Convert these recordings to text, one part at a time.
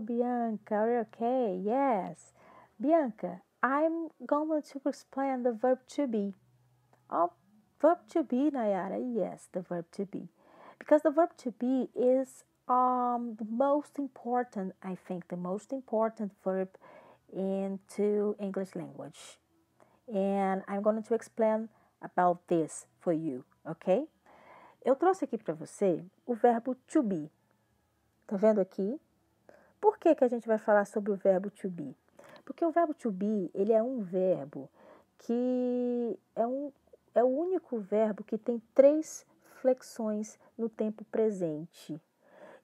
Bianca. Are you okay? Yes. Bianca, I'm going to explain the verb to be. Oh, verb to be, Nayara. Yes, the verb to be. Because the verb to be is um, the most important, I think, the most important verb into English language. And I'm going to explain about this for you, ok? Eu trouxe aqui para você o verbo to be. Tá vendo aqui? Por que, que a gente vai falar sobre o verbo to be? Porque o verbo to be, ele é um verbo que é, um, é o único verbo que tem três flexões no tempo presente.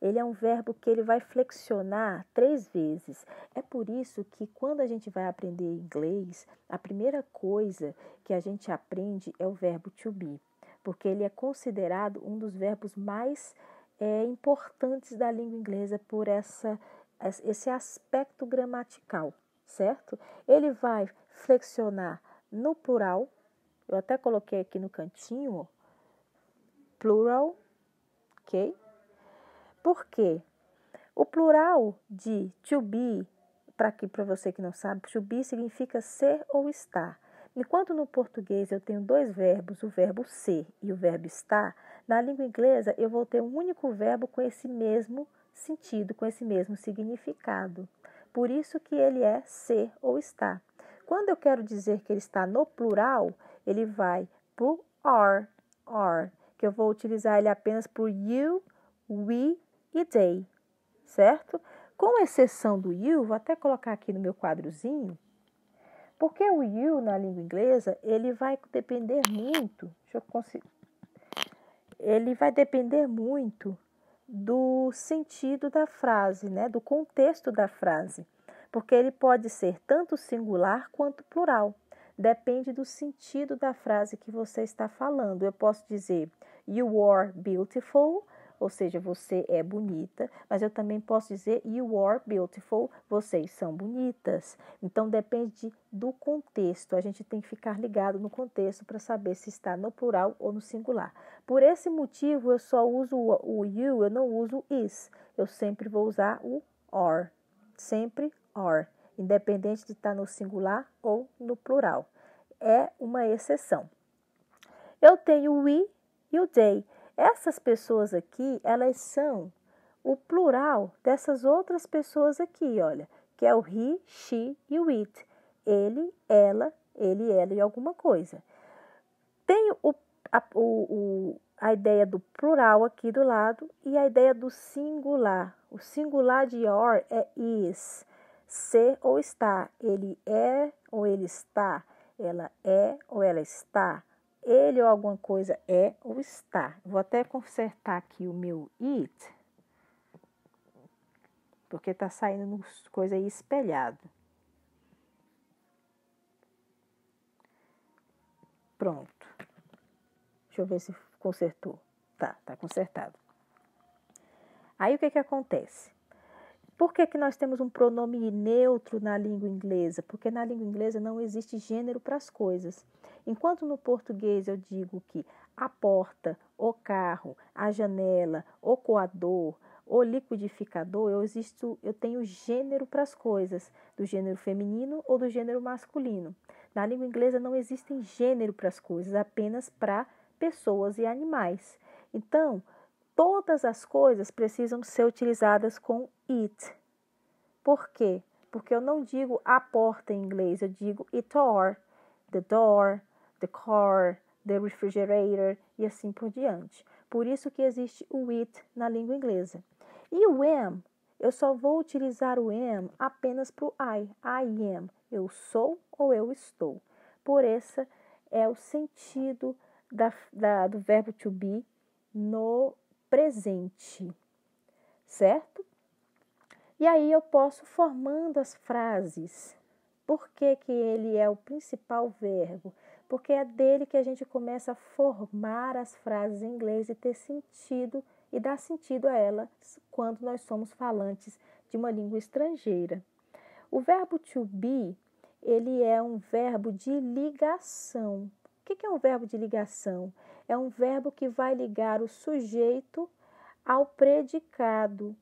Ele é um verbo que ele vai flexionar três vezes. É por isso que quando a gente vai aprender inglês, a primeira coisa que a gente aprende é o verbo to be, porque ele é considerado um dos verbos mais é, importantes da língua inglesa por essa, esse aspecto gramatical, certo? Ele vai flexionar no plural, eu até coloquei aqui no cantinho, plural, ok? Por quê? O plural de to be, para para você que não sabe, to be significa ser ou estar. Enquanto no português eu tenho dois verbos, o verbo ser e o verbo estar, na língua inglesa eu vou ter um único verbo com esse mesmo sentido, com esse mesmo significado. Por isso que ele é ser ou estar. Quando eu quero dizer que ele está no plural, ele vai para o are, are, que eu vou utilizar ele apenas por you, we e they, certo? Com exceção do you, vou até colocar aqui no meu quadrozinho, porque o you na língua inglesa, ele vai depender muito, deixa eu conseguir, ele vai depender muito do sentido da frase, né? Do contexto da frase, porque ele pode ser tanto singular quanto plural. Depende do sentido da frase que você está falando. Eu posso dizer you are beautiful ou seja, você é bonita, mas eu também posso dizer you are beautiful, vocês são bonitas. Então depende do contexto, a gente tem que ficar ligado no contexto para saber se está no plural ou no singular. Por esse motivo eu só uso o you, eu não uso is. Eu sempre vou usar o are, sempre are, independente de estar no singular ou no plural. É uma exceção. Eu tenho o we e o they. Essas pessoas aqui, elas são o plural dessas outras pessoas aqui, olha, que é o he, she e o it. Ele, ela, ele, ela e alguma coisa. Tem o, a, o, a ideia do plural aqui do lado e a ideia do singular. O singular de are é is, ser ou estar. Ele é ou ele está. Ela é ou ela está ele ou alguma coisa é ou está. Vou até consertar aqui o meu it, porque tá saindo coisa aí espelhado. Pronto. Deixa eu ver se consertou. Tá, tá consertado. Aí o que que acontece? Por que, que nós temos um pronome neutro na língua inglesa? Porque na língua inglesa não existe gênero para as coisas. Enquanto no português eu digo que a porta, o carro, a janela, o coador, o liquidificador, eu existo, eu tenho gênero para as coisas, do gênero feminino ou do gênero masculino. Na língua inglesa não existem gênero para as coisas, apenas para pessoas e animais. Então, todas as coisas precisam ser utilizadas com it. Por quê? Porque eu não digo a porta em inglês, eu digo it or, the door, the car, the refrigerator e assim por diante. Por isso que existe o it na língua inglesa. E o am, eu só vou utilizar o am apenas para o I. I am. Eu sou ou eu estou. Por esse é o sentido da, da, do verbo to be no presente, certo? E aí eu posso formando as frases. Por que, que ele é o principal verbo? Porque é dele que a gente começa a formar as frases em inglês e ter sentido e dar sentido a elas quando nós somos falantes de uma língua estrangeira. O verbo to be, ele é um verbo de ligação. O que é um verbo de ligação? é um verbo que vai ligar o sujeito ao predicado,